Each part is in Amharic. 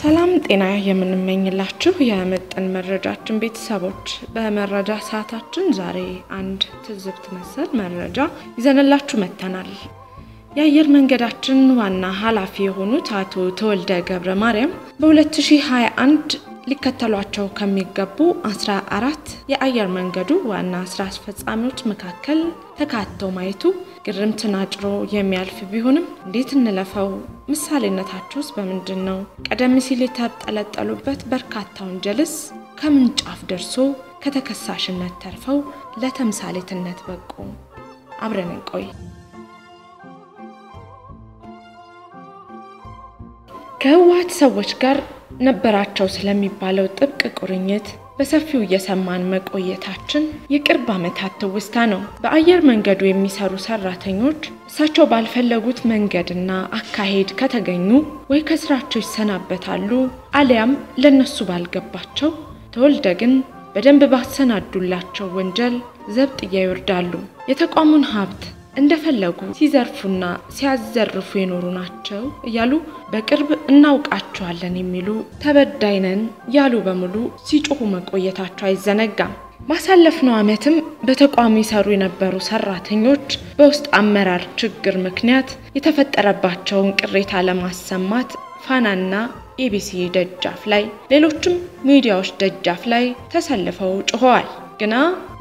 ሰላም ጤና የምንመኝላችሁ የምጥን መረጃችን ቤተሰቦች፣ በመረጃ ሰዓታችን ዛሬ አንድ ትዝብት መሰል መረጃ ይዘንላችሁ መጥተናል። የአየር መንገዳችን ዋና ኃላፊ የሆኑት አቶ ተወልደ ገብረ ማርያም በ2021 ሊከተሏቸው ከሚገቡ 14 የአየር መንገዱ ዋና ስራ አስፈጻሚዎች መካከል ተካተው ማየቱ ግርምትን አጭሮ የሚያልፍ ቢሆንም እንዴት እንለፈው? ምሳሌነታቸውስ በምንድን ነው? ቀደም ሲል የተጠለጠሉበት በርካታ ወንጀልስ ከምን ጫፍ ደርሶ ከተከሳሽነት ተርፈው ለተምሳሌትነት በቁ? አብረን እንቆይ። ከህወሓት ሰዎች ጋር ነበራቸው ስለሚባለው ጥብቅ ቁርኝት በሰፊው እየሰማን መቆየታችን የቅርብ ዓመታት ትውስታ ነው። በአየር መንገዱ የሚሰሩ ሰራተኞች እሳቸው ባልፈለጉት መንገድና አካሄድ ከተገኙ ወይ ከስራቸው ይሰናበታሉ፣ አሊያም ለነሱ ባልገባቸው ተወልደ ግን በደንብ ባሰናዱላቸው ወንጀል ዘብጥያ ይወርዳሉ። የተቋሙን ሀብት እንደፈለጉ ሲዘርፉና ሲያዘርፉ የኖሩ ናቸው እያሉ በቅርብ እናውቃቸዋለን የሚሉ ተበዳይ ነን ያሉ በሙሉ ሲጮሁ መቆየታቸው አይዘነጋም። ባሳለፍነው ዓመትም በተቋሙ ይሰሩ የነበሩ ሰራተኞች በውስጥ አመራር ችግር ምክንያት የተፈጠረባቸውን ቅሬታ ለማሰማት ፋናና ኢቢሲ ደጃፍ ላይ፣ ሌሎችም ሚዲያዎች ደጃፍ ላይ ተሰልፈው ጮኸዋል። ግና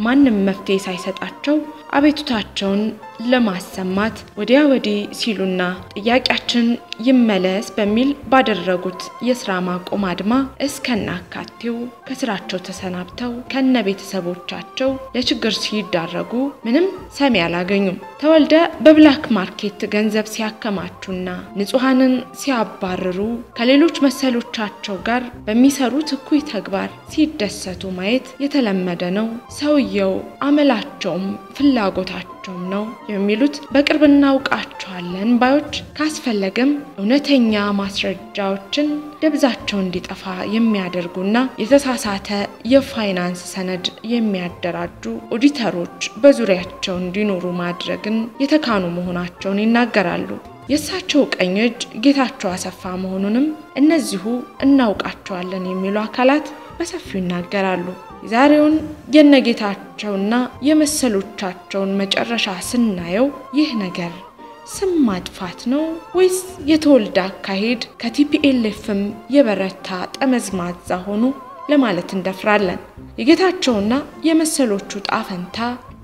ማንም መፍትሄ ሳይሰጣቸው አቤቱታቸውን ለማሰማት ወዲያ ወዲህ ሲሉና ጥያቄያችን ይመለስ በሚል ባደረጉት የስራ ማቆም አድማ እስከናካቴው ከስራቸው ተሰናብተው ከነ ቤተሰቦቻቸው ለችግር ሲዳረጉ ምንም ሰሚ አላገኙም። ተወልደ በ black market ገንዘብ ሲያከማቹና ንጹሐንን ሲያባርሩ ከሌሎች መሰሎቻቸው ጋር በሚሰሩት እኩይ ተግባር ሲደሰቱ ማየት የተለመደ ነው። ሰውየው አመላቸውም ፍላጎታቸውም ነው የሚሉት በቅርብ እናውቃቸዋለን ባዮች ካስፈለገም እውነተኛ ማስረጃዎችን ደብዛቸው እንዲጠፋ የሚያደርጉና የተሳሳተ የፋይናንስ ሰነድ የሚያደራጁ ኦዲተሮች በዙሪያቸው እንዲኖሩ ማድረግን የተካኑ መሆናቸውን ይናገራሉ። የእሳቸው ቀኝ እጅ ጌታቸው አሰፋ መሆኑንም እነዚሁ እናውቃቸዋለን የሚሉ አካላት በሰፊው ይናገራሉ። የዛሬውን የነጌታቸውና የመሰሎቻቸውን መጨረሻ ስናየው ይህ ነገር ስም ማጥፋት ነው ወይስ የተወልደ አካሄድ ከቲፒኤልኤፍም የበረታ ጠመዝማዛ ሆኑ ለማለት እንደፍራለን። የጌታቸውና የመሰሎቹ ጣፈንታ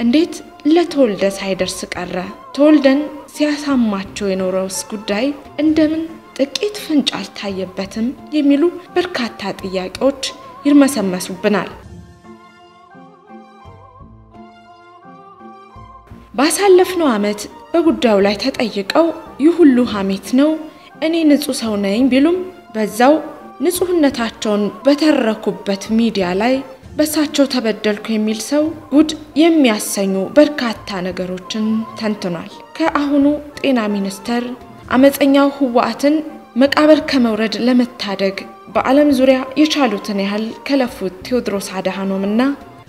እንዴት ለተወልደ ሳይደርስ ቀረ? ተወልደን ሲያሳማቸው የኖረውስ ጉዳይ እንደምን ጥቂት ፍንጭ አልታየበትም? የሚሉ በርካታ ጥያቄዎች ይርመሰመሱብናል። ባሳለፍነው ዓመት በጉዳዩ ላይ ተጠይቀው ይህ ሁሉ ሐሜት ነው፣ እኔ ንጹሕ ሰው ነኝ ቢሉም በዛው ንጹሕነታቸውን በተረኩበት ሚዲያ ላይ በእሳቸው ተበደልኩ የሚል ሰው ጉድ የሚያሰኙ በርካታ ነገሮችን ተንትኗል። ከአሁኑ ጤና ሚኒስተር አመፀኛው ህወሓትን መቃብር ከመውረድ ለመታደግ በዓለም ዙሪያ የቻሉትን ያህል ከለፉት ቴዎድሮስ አድሃኖም እና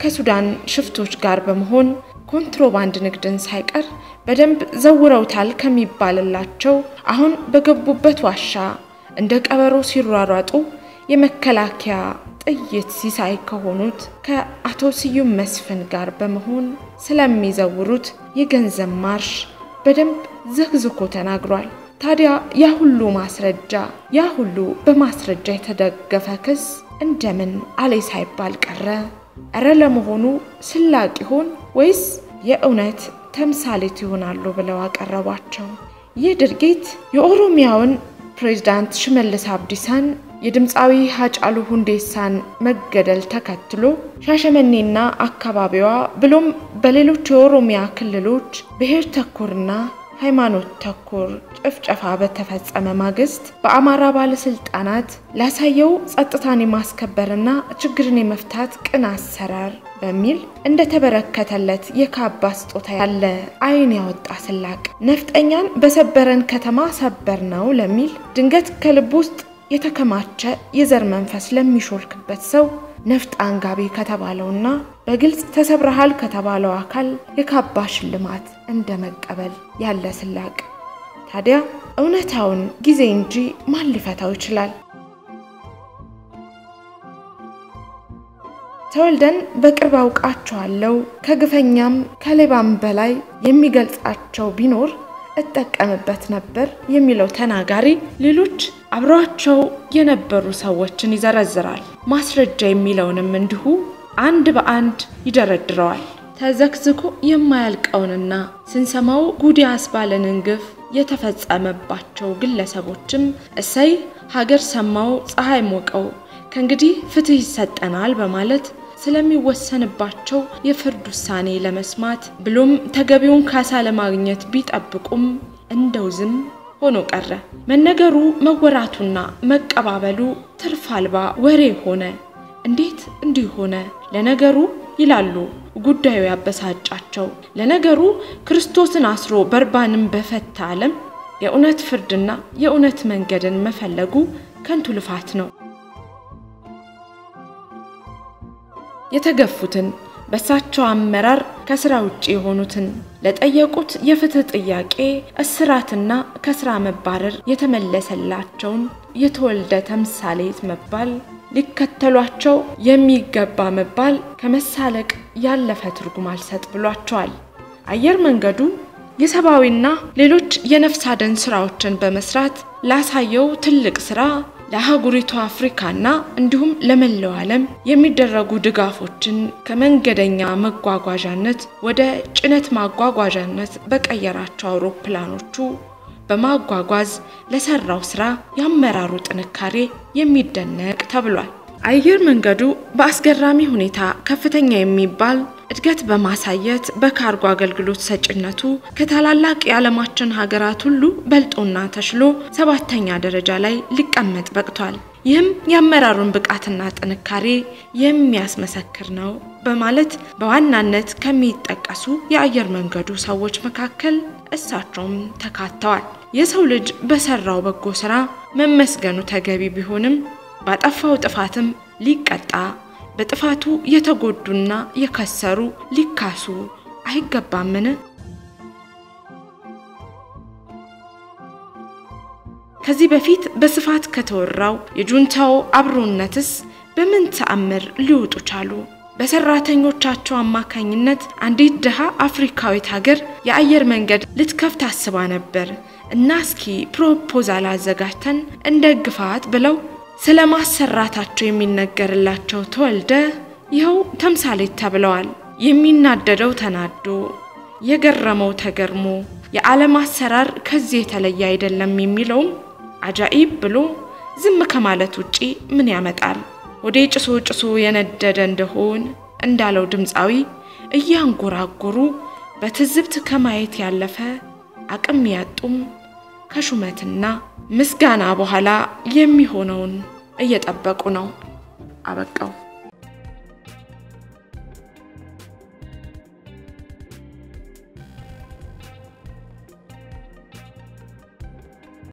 ከሱዳን ሽፍቶች ጋር በመሆን ኮንትሮባንድ ንግድን ሳይቀር በደንብ ዘውረውታል ከሚባልላቸው አሁን በገቡበት ዋሻ እንደ ቀበሮ ሲሯሯጡ የመከላከያ ጥይት ሲሳይ ከሆኑት ከአቶ ስዩም መስፍን ጋር በመሆን ስለሚዘውሩት የገንዘብ ማርሽ በደንብ ዘግዝኮ ተናግሯል። ታዲያ ያ ሁሉ ማስረጃ ያ ሁሉ በማስረጃ የተደገፈ ክስ እንደምን አሌ ሳይባል ቀረ? እረ ለመሆኑ ስላቅ ይሆን ወይስ የእውነት ተምሳሌት ይሆናሉ ብለው አቀረቧቸው? ይህ ድርጊት የኦሮሚያውን ፕሬዝዳንት ሽመልስ አብዲሳን የድምፃዊ ሀጫሉ ሁንዴሳን መገደል ተከትሎ ሻሸመኔና አካባቢዋ ብሎም በሌሎች የኦሮሚያ ክልሎች ብሔር ተኮርና ሃይማኖት ተኮር ጭፍጨፋ በተፈጸመ ማግስት በአማራ ባለስልጣናት ላሳየው ጸጥታን የማስከበርና ችግርን የመፍታት ቅን አሰራር በሚል እንደተበረከተለት የካባ ስጦታ ያለ ዓይን ያወጣ ስላቅ ነፍጠኛን በሰበረን ከተማ ሰበር ነው ለሚል ድንገት ከልብ ውስጥ የተከማቸ የዘር መንፈስ ለሚሾልክበት ሰው ነፍጥ አንጋቢ ከተባለውና በግልጽ ተሰብረሃል ከተባለው አካል የካባ ሽልማት እንደ መቀበል ያለ ስላቅ። ታዲያ እውነታውን ጊዜ እንጂ ማን ሊፈታው ይችላል? ተወልደን በቅርብ አውቃቸዋለሁ ከግፈኛም ከሌባም በላይ የሚገልጻቸው ቢኖር እጠቀምበት ነበር የሚለው ተናጋሪ ሌሎች አብረዋቸው የነበሩ ሰዎችን ይዘረዝራል። ማስረጃ የሚለውንም እንዲሁ አንድ በአንድ ይደረድረዋል። ተዘክዝኮ የማያልቀውንና ስንሰማው ጉድ ያስባለንን ግፍ የተፈጸመባቸው ግለሰቦችም እሰይ ሀገር ሰማው ፀሐይ ሞቀው ከእንግዲህ ፍትህ ይሰጠናል በማለት ስለሚወሰንባቸው የፍርድ ውሳኔ ለመስማት ብሎም ተገቢውን ካሳ ለማግኘት ቢጠብቁም እንደው ዝም ሆኖ ቀረ። መነገሩ መወራቱና መቀባበሉ ትርፍ አልባ ወሬ ሆነ። እንዴት እንዲህ ሆነ? ለነገሩ ይላሉ ጉዳዩ ያበሳጫቸው። ለነገሩ ክርስቶስን አስሮ በርባንን በፈታ ዓለም የእውነት ፍርድና የእውነት መንገድን መፈለጉ ከንቱ ልፋት ነው። የተገፉትን በእሳቸው አመራር ከስራ ውጭ የሆኑትን ለጠየቁት የፍትህ ጥያቄ እስራትና ከስራ መባረር የተመለሰላቸውን የተወልደ ተምሳሌት መባል ሊከተሏቸው የሚገባ መባል ከመሳለቅ ያለፈ ትርጉም አልሰጥ ብሏቸዋል። አየር መንገዱ የሰብአዊና ሌሎች የነፍስ አድን ስራዎችን በመስራት ላሳየው ትልቅ ስራ ለአህጉሪቱ አፍሪካና እንዲሁም ለመላው ዓለም የሚደረጉ ድጋፎችን ከመንገደኛ መጓጓዣነት ወደ ጭነት ማጓጓዣነት በቀየራቸው አውሮፕላኖቹ በማጓጓዝ ለሰራው ስራ የአመራሩ ጥንካሬ የሚደነቅ ተብሏል። አየር መንገዱ በአስገራሚ ሁኔታ ከፍተኛ የሚባል እድገት በማሳየት በካርጎ አገልግሎት ሰጭነቱ ከታላላቅ የዓለማችን ሀገራት ሁሉ በልጦና ተሽሎ ሰባተኛ ደረጃ ላይ ሊቀመጥ በቅቷል። ይህም የአመራሩን ብቃትና ጥንካሬ የሚያስመሰክር ነው በማለት በዋናነት ከሚጠቀሱ የአየር መንገዱ ሰዎች መካከል እሳቸውም ተካተዋል። የሰው ልጅ በሰራው በጎ ስራ መመስገኑ ተገቢ ቢሆንም ባጠፋው ጥፋትም ሊቀጣ በጥፋቱ የተጎዱና የከሰሩ ሊካሱ አይገባምን? ከዚህ በፊት በስፋት ከተወራው የጁንታው አብሮነትስ በምን ተአምር ሊወጡ ቻሉ? በሰራተኞቻቸው አማካኝነት አንዲት ድሃ አፍሪካዊት ሀገር የአየር መንገድ ልትከፍት አስባ ነበር እና እስኪ proposal አዘጋጅተን እንደግፋት ብለው ስለ ማሰራታቸው የሚነገርላቸው ተወልደ ይኸው ተምሳሌት ተብለዋል። የሚናደደው ተናዶ፣ የገረመው ተገርሞ የዓለም አሰራር ከዚህ የተለየ አይደለም የሚለውም አጃኢብ ብሎ ዝም ከማለት ውጪ ምን ያመጣል? ወደ ጭሶ ጭሶ የነደደ እንደሆን እንዳለው ድምፃዊ እያንጎራጎሩ በትዝብት ከማየት ያለፈ አቅም ያጡም ከሹመትና ምስጋና በኋላ የሚሆነውን እየጠበቁ ነው። አበቃው።